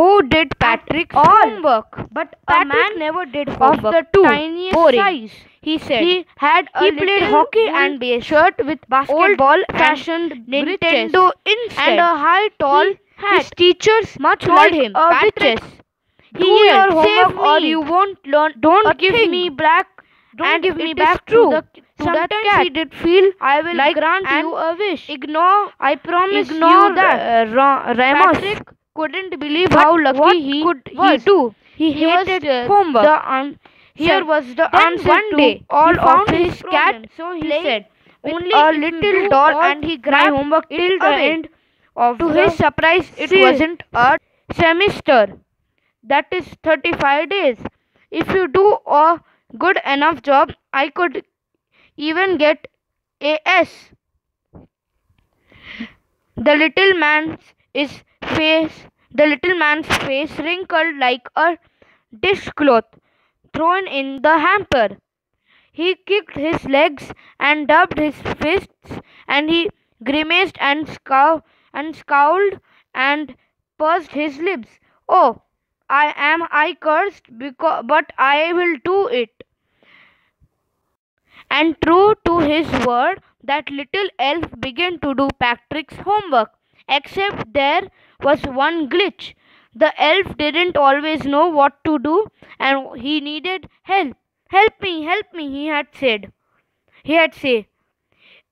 Who did Patrick's all. homework? But a man never did homework. of the too. tiniest Boring. size. He said. He had a he played hockey and base shirt with basketball and old-fashioned Nintendo instead. and a high tall He- hat. His teachers much like him, a Patrick, do He your homework "Save or you won't learn Don't give thing." me back. Don't And give me back true. to the to that Sometimes he did feel I will like grant an you a wish. ignore I promise ignore you that. uh, Ra- Ramos Patrick couldn't believe But how lucky he could was. he do? He He was uh, homework. The an- here was the Then answer one to all he found of his cat. So he said, "Only a little do doll and he grabbed homework till the away. end of To his surprise, it wasn't a semester. That is 35 days. If you do a good enough job, I could even get a S. The little man's is face the little man's face wrinkled like a dishcloth thrown in the hamper. He kicked his legs and dubbed his fists, and he grimaced and, scow- and scowled and pursed his lips. Oh, I am I cursed, because, but I will do it. And true to his word, that little elf began to do Patrick's homework. Except there was one glitch. The elf didn't always know what to do and he needed help. Help me, help me, he had said. He had said.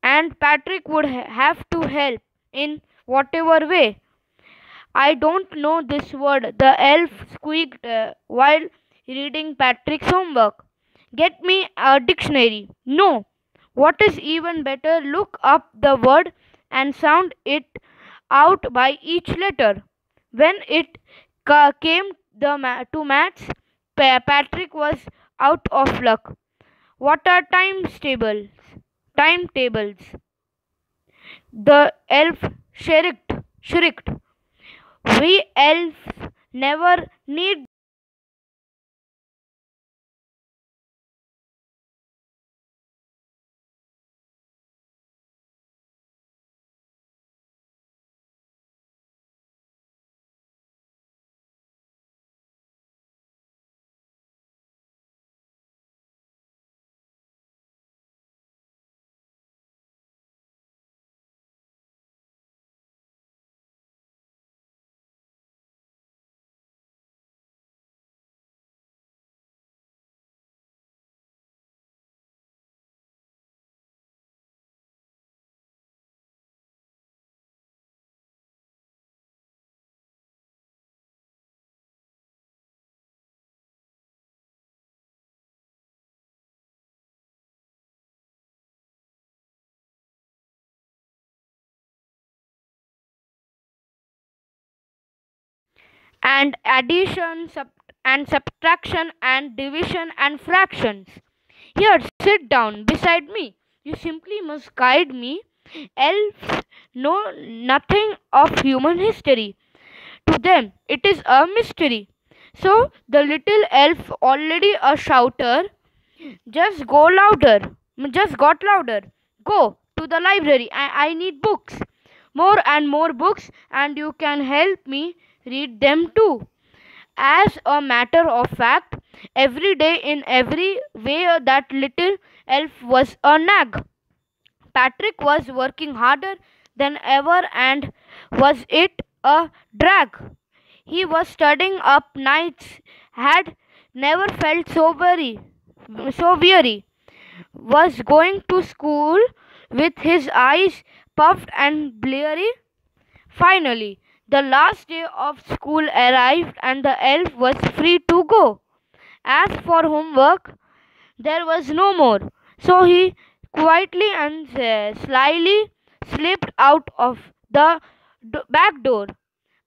And Patrick would ha- have to help in whatever way. I don't know this word, the elf squeaked uh, while reading Patrick's homework. Get me a dictionary. No. What is even better, look up the word and sound it out by each letter. When it ca- came the ma- to maths, Pa- Patrick was out of luck. What are times tables? Timetables. The elf shrieked. Shrieked. We elves never need and addition sub- and subtraction and division and fractions. Here, sit down beside me. You simply must guide me. Elves know nothing of human history. To them, it is a mystery. So, the little elf, already a shouter, just go louder. Just got louder. Go to the library. I, I need books. More and more books, and you can help me read them too. As a matter of fact, every day in every way that little elf was a nag. Patrick was working harder than ever and was it a drag. He was studying up nights, had never felt so weary, so weary, was going to school with his eyes puffed and bleary. Finally, the last day of school arrived and the elf was free to go. As for homework, there was no more, so he quietly and uh, slyly slipped out of the back door.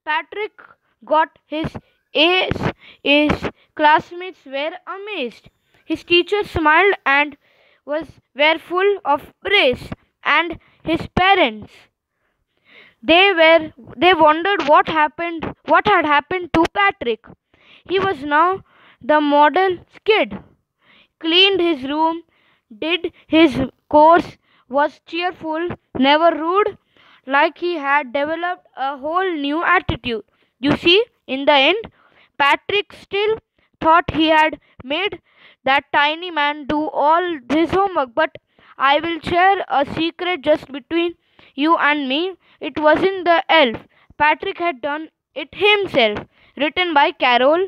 Patrick got his A's. His classmates were amazed. His teacher smiled and was were full of praise, and his parents they were they wondered what happened what had happened to Patrick. He was now the model kid. Cleaned his room, did his course, was cheerful, never rude, like he had developed a whole new attitude. You see, In the end, Patrick still thought he had made that tiny man do all his homework. But I will share a secret just between you and me. It wasn't the elf. Patrick had done it himself. Written by Carol